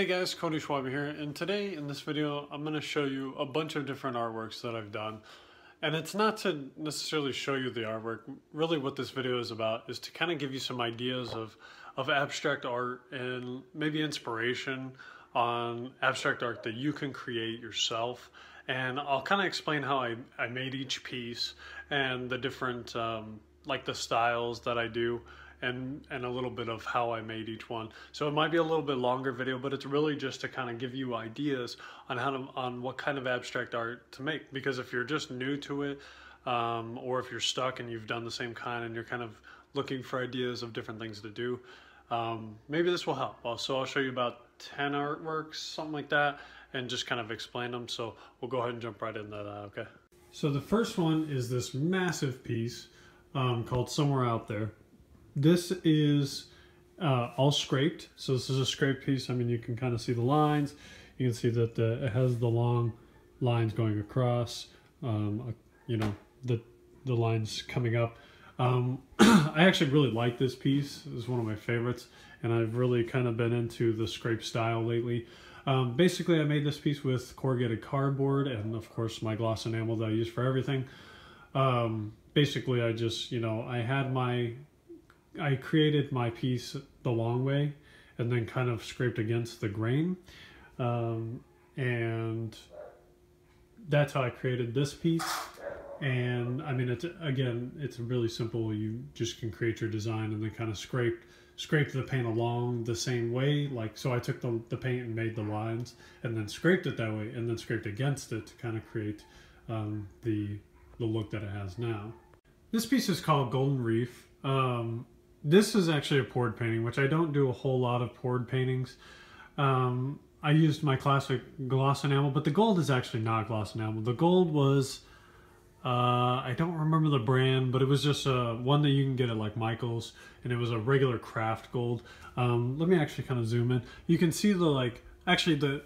Hey guys, Coty Schwabe here, and today in this video I'm going to show you a bunch of different artworks that I've done. And it's not to necessarily show you the artwork, really what this video is about is to kind of give you some ideas of, of abstract art and maybe inspiration on abstract art that you can create yourself. And I'll kind of explain how I, I made each piece and the different, um, like the styles that I do and and a little bit of how I made each one. So it might be a little bit longer video, but it's really just to kind of give you ideas on how to on what kind of abstract art to make. Because if you're just new to it, um, or if you're stuck and you've done the same kind and you're kind of looking for ideas of different things to do, um, maybe this will help. So I'll show you about 10 artworks, something like that, and just kind of explain them. So we'll go ahead and jump right into that, okay? So the first one is this massive piece um, called Somewhere Out There. This is uh, all scraped. So this is a scraped piece. I mean, you can kind of see the lines. You can see that the, it has the long lines going across, um, uh, you know, the, the lines coming up. Um, I actually really like this piece. It's one of my favorites. And I've really kind of been into the scrape style lately. Um, basically, I made this piece with corrugated cardboard and, of course, my gloss enamel that I use for everything. Um, basically, I just, you know, I had my I created my piece the long way and then kind of scraped against the grain. Um, and that's how I created this piece. And I mean, it's again, it's really simple. You just can create your design and then kind of scrape scrape the paint along the same way. Like, so I took the, the paint and made the lines and then scraped it that way and then scraped against it to kind of create um, the, the look that it has now. This piece is called Golden Reef. Um, this is actually a poured painting, which I don't do a whole lot of poured paintings. Um, I used my classic gloss enamel, but the gold is actually not gloss enamel. The gold was, uh, I don't remember the brand, but it was just a, one that you can get at like Michael's, and it was a regular craft gold. Um, let me actually kind of zoom in. You can see the like, actually the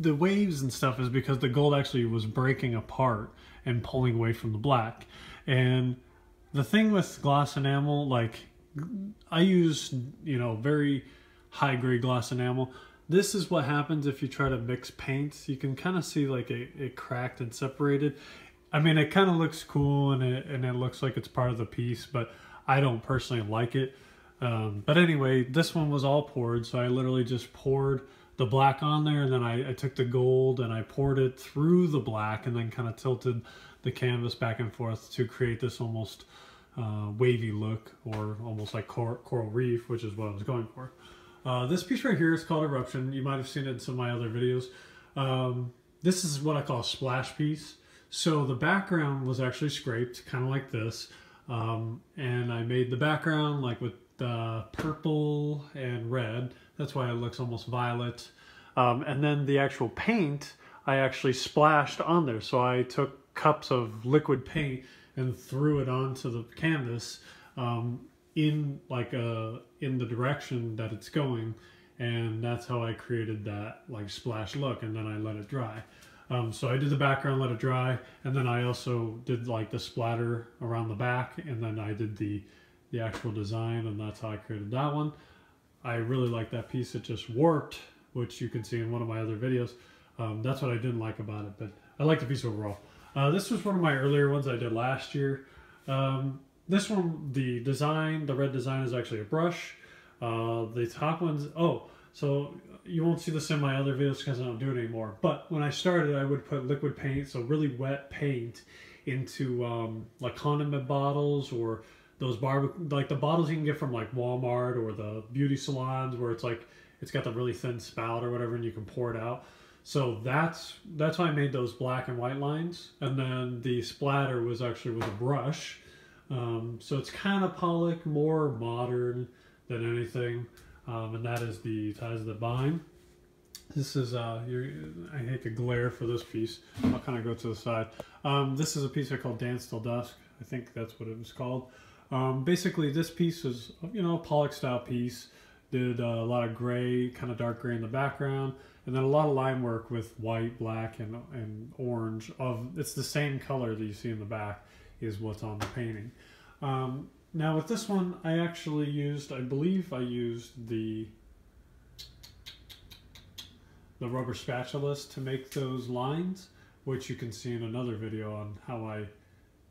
the waves and stuff is because the gold actually was breaking apart and pulling away from the black. And the thing with gloss enamel, like I use, you know, very high grade gloss enamel. This is what happens if you try to mix paints. You can kind of see like it, it cracked and separated. I mean, it kind of looks cool and it, and it looks like it's part of the piece, but I don't personally like it. Um, but anyway, this one was all poured, so I literally just poured the black on there and then I, I took the gold and I poured it through the black and then kind of tilted the canvas back and forth to create this almost uh, wavy look or almost like cor coral reef, which is what I was going for. Uh, this piece right here is called Eruption. You might have seen it in some of my other videos. Um, this is what I call a splash piece. So the background was actually scraped, kind of like this. Um, and I made the background like with uh, purple and red. That's why it looks almost violet. Um, and then the actual paint, I actually splashed on there. So I took cups of liquid paint and threw it onto the canvas um, in like a uh, in the direction that it's going. And that's how I created that like splash look and then I let it dry. Um, so I did the background let it dry and then I also did like the splatter around the back and then I did the the actual design and that's how I created that one. I really like that piece. It just warped which you can see in one of my other videos. Um, that's what I didn't like about it but I like the piece overall uh, this was one of my earlier ones I did last year. Um, this one, the design, the red design is actually a brush. Uh, the top ones, oh, so you won't see this in my other videos because I don't do it anymore. But when I started, I would put liquid paint, so really wet paint, into um, like condiment bottles or those bar like the bottles you can get from like Walmart or the beauty salons where it's like it's got the really thin spout or whatever and you can pour it out. So that's that's why I made those black and white lines. And then the splatter was actually with a brush. Um, so it's kind of Pollock, more modern than anything. Um, and that is the ties of the vine. This is, uh, I hate the glare for this piece. I'll kind of go to the side. Um, this is a piece I call Dance Till Dusk. I think that's what it was called. Um, basically, this piece is, you know, a Pollock style piece. Did uh, a lot of gray, kind of dark gray in the background and then a lot of line work with white, black, and, and orange. Of It's the same color that you see in the back is what's on the painting. Um, now with this one, I actually used, I believe I used the the rubber spatulas to make those lines, which you can see in another video on how I,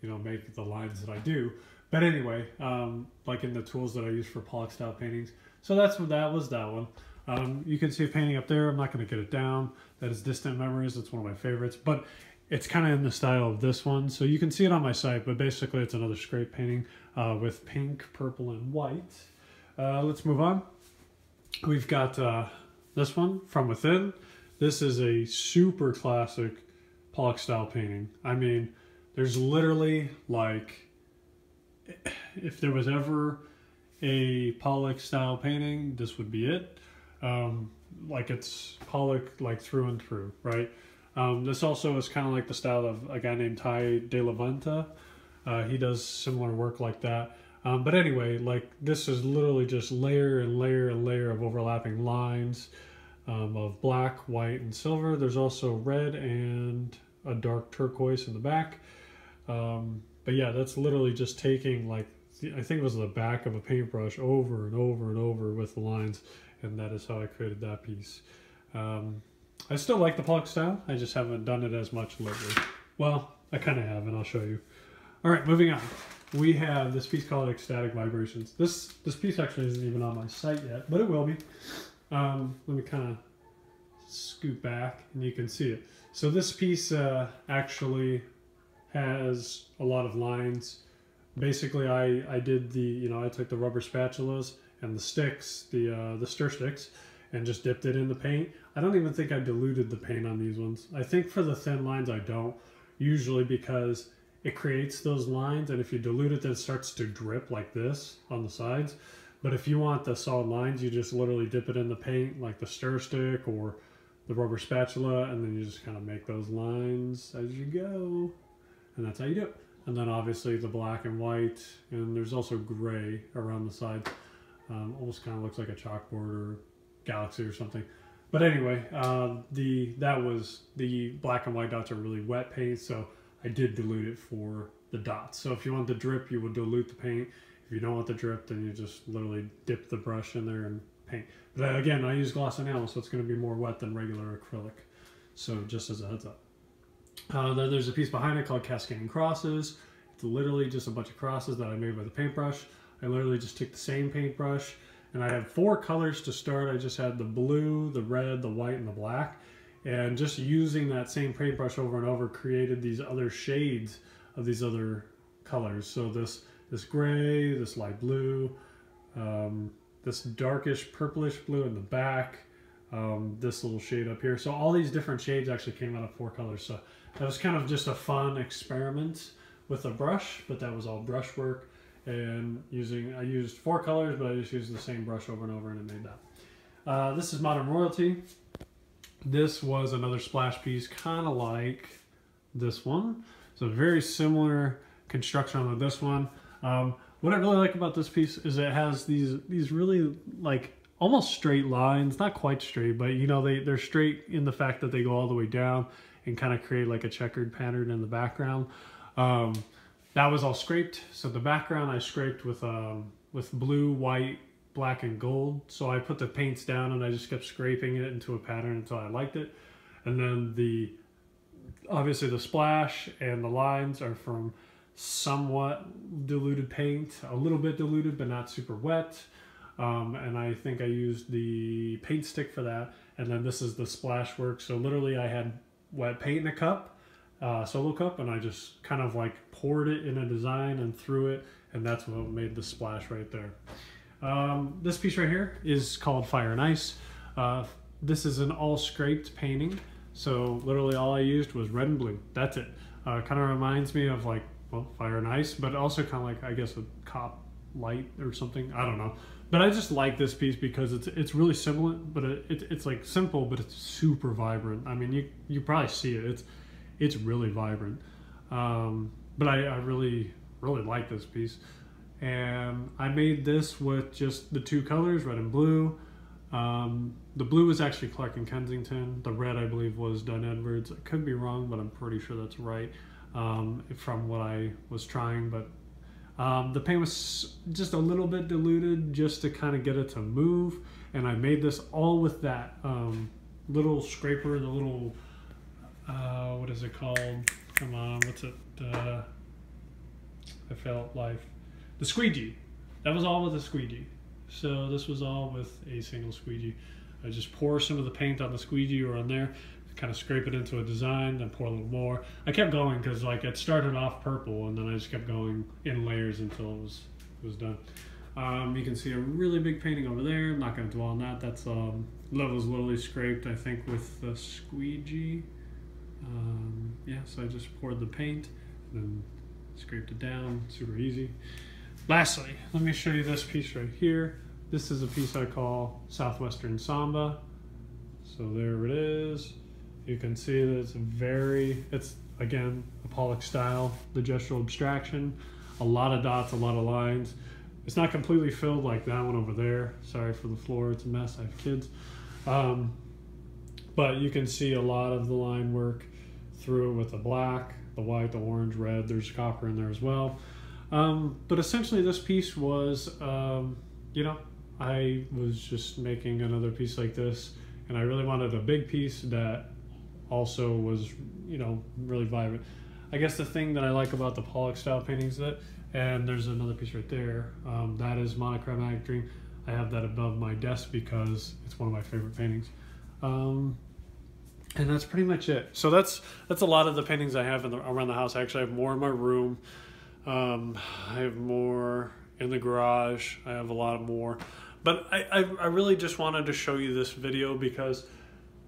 you know, make the lines that I do. But anyway, um, like in the tools that I use for Pollock style paintings. So that's what that was that one. Um, you can see a painting up there. I'm not going to get it down. That is Distant Memories. It's one of my favorites. But it's kind of in the style of this one. So you can see it on my site. But basically, it's another scrape painting uh, with pink, purple, and white. Uh, let's move on. We've got uh, this one, From Within. This is a super classic Pollock style painting. I mean, there's literally like, if there was ever a Pollock style painting, this would be it. Um, like it's Pollock like through and through, right? Um, this also is kind of like the style of a guy named Tai De La Venta. Uh, he does similar work like that. Um, but anyway, like this is literally just layer and layer and layer of overlapping lines um, of black, white, and silver. There's also red and a dark turquoise in the back. Um, but yeah, that's literally just taking like, I think it was the back of a paintbrush over and over and over with the lines. And that is how I created that piece. Um, I still like the Pollock style. I just haven't done it as much lately. Well, I kind of have, and I'll show you. All right, moving on. We have this piece called Ecstatic Vibrations. This this piece actually isn't even on my site yet, but it will be. Um, let me kind of scoot back and you can see it. So this piece uh, actually has a lot of lines. Basically, I, I did the, you know, I took the rubber spatulas and the sticks, the, uh, the stir sticks, and just dipped it in the paint. I don't even think I diluted the paint on these ones. I think for the thin lines I don't, usually because it creates those lines and if you dilute it then it starts to drip like this on the sides. But if you want the solid lines, you just literally dip it in the paint like the stir stick or the rubber spatula, and then you just kind of make those lines as you go. And that's how you do it. And then obviously the black and white, and there's also gray around the side. Um, almost kind of looks like a chalkboard or galaxy or something. But anyway, uh, the that was the black and white dots are really wet paint, so I did dilute it for the dots. So if you want the drip, you would dilute the paint. If you don't want the drip, then you just literally dip the brush in there and paint. But again, I use gloss enamel, so it's going to be more wet than regular acrylic. So just as a heads up. Uh, then there's a piece behind it called Cascading Crosses. It's literally just a bunch of crosses that I made with a paintbrush. I literally just took the same paintbrush and I had four colors to start. I just had the blue, the red, the white, and the black. And just using that same paintbrush over and over created these other shades of these other colors. So this this gray, this light blue, um, this darkish purplish blue in the back, um, this little shade up here. So all these different shades actually came out of four colors. So that was kind of just a fun experiment with a brush, but that was all brush work and using, I used four colors, but I just used the same brush over and over and it made that. Uh, this is Modern Royalty. This was another splash piece, kind of like this one. So very similar construction on this one. Um, what I really like about this piece is it has these these really like almost straight lines, not quite straight, but you know they they're straight in the fact that they go all the way down and kind of create like a checkered pattern in the background. Um, that was all scraped. So the background I scraped with um, with blue, white, black, and gold. So I put the paints down and I just kept scraping it into a pattern until I liked it. And then the obviously the splash and the lines are from somewhat diluted paint, a little bit diluted, but not super wet. Um, and I think I used the paint stick for that. And then this is the splash work. So literally I had wet paint in a cup, uh, solo cup, and I just kind of like poured it in a design and threw it. And that's what made the splash right there. Um, this piece right here is called Fire and Ice. Uh, this is an all scraped painting. So literally all I used was red and blue. That's it. Uh, kind of reminds me of like well, fire and ice, but also kind of like I guess a cop light or something. I don't know, but I just like this piece because it's it's really similar, but it, it, it's like simple, but it's super vibrant. I mean, you you probably see it. It's it's really vibrant. Um, but I, I really really like this piece, and I made this with just the two colors, red and blue. Um, the blue was actually Clark and Kensington. The red, I believe, was Dunn Edwards. I could be wrong, but I'm pretty sure that's right um, from what I was trying, but um, the paint was just a little bit diluted just to kind of get it to move. And I made this all with that um, little scraper, the little uh, what is it called? Come on, what's it? Uh, I felt life. The squeegee. That was all with a squeegee. So this was all with a single squeegee. I just pour some of the paint on the squeegee or on there, kind of scrape it into a design, then pour a little more. I kept going because like it started off purple and then I just kept going in layers until it was it was done. Um, you can see a really big painting over there. I'm not going to dwell on that. That's um, levels literally scraped, I think, with the squeegee. Um, yeah, so I just poured the paint, and then scraped it down, super easy. Lastly, let me show you this piece right here. This is a piece I call Southwestern Samba. So there it is. You can see that it's very, it's again, a Pollock style, the gestural abstraction. A lot of dots, a lot of lines. It's not completely filled like that one over there. Sorry for the floor, it's a mess, I have kids. Um, but you can see a lot of the line work through it with the black, the white, the orange, red. There's copper in there as well. Um, but essentially, this piece was, um, you know, I was just making another piece like this, and I really wanted a big piece that also was, you know, really vibrant. I guess the thing that I like about the Pollock style paintings that, and there's another piece right there, um, that is Monochromatic Dream. I have that above my desk because it's one of my favorite paintings. Um, and that's pretty much it. So that's that's a lot of the paintings I have the, around the house. I actually have more in my room. Um, I have more in the garage. I have a lot more. But I, I, I really just wanted to show you this video because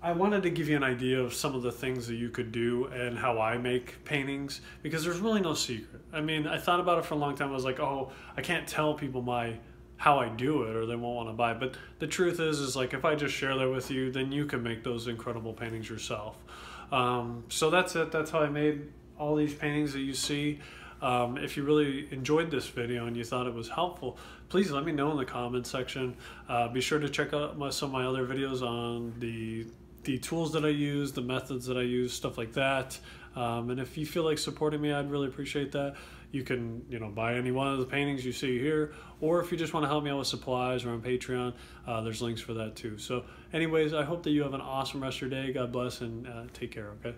I wanted to give you an idea of some of the things that you could do and how I make paintings because there's really no secret. I mean, I thought about it for a long time. I was like, oh, I can't tell people my how I do it or they won't want to buy. But the truth is, is like if I just share that with you, then you can make those incredible paintings yourself. Um, so that's it. That's how I made all these paintings that you see. Um, if you really enjoyed this video and you thought it was helpful, please let me know in the comments section. Uh, be sure to check out my, some of my other videos on the the tools that I use, the methods that I use, stuff like that. Um, and if you feel like supporting me, I'd really appreciate that. You can, you know, buy any one of the paintings you see here, or if you just want to help me out with supplies or on Patreon, uh, there's links for that too. So, anyways, I hope that you have an awesome rest of your day. God bless and uh, take care. Okay.